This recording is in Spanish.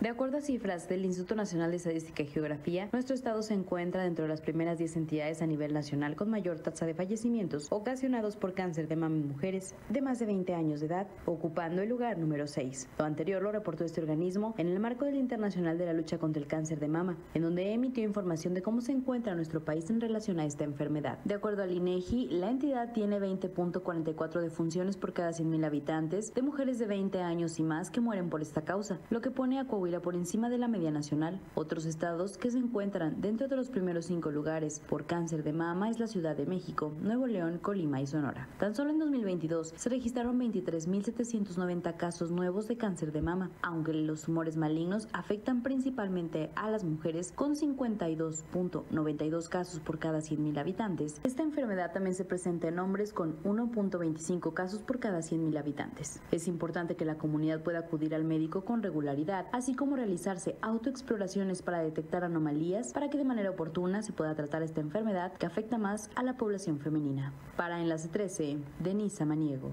De acuerdo a cifras del Instituto Nacional de Estadística y Geografía, nuestro estado se encuentra dentro de las primeras 10 entidades a nivel nacional con mayor tasa de fallecimientos ocasionados por cáncer de mama en mujeres de más de 20 años de edad, ocupando el lugar número 6. Lo anterior lo reportó este organismo en el marco del Internacional de la Lucha contra el Cáncer de Mama, en donde emitió información de cómo se encuentra nuestro país en relación a esta enfermedad. De acuerdo al INEGI, la entidad tiene 20.44 defunciones por cada 100.000 habitantes de mujeres de 20 años y más que mueren por esta causa, lo que pone a Coahuila por encima de la media nacional. Otros estados que se encuentran dentro de los primeros cinco lugares por cáncer de mama es la Ciudad de México, Nuevo León, Colima y Sonora. Tan solo en 2022 se registraron 23.790 casos nuevos de cáncer de mama, aunque los tumores malignos afectan principalmente a las mujeres con 52.92 casos por cada 100.000 habitantes. Esta enfermedad también se presenta en hombres con 1.25 casos por cada 100.000 habitantes. Es importante que la comunidad pueda acudir al médico con regularidad, así como realizarse autoexploraciones para detectar anomalías para que de manera oportuna se pueda tratar esta enfermedad que afecta más a la población femenina. Para Enlace 13, Denisa Maniego.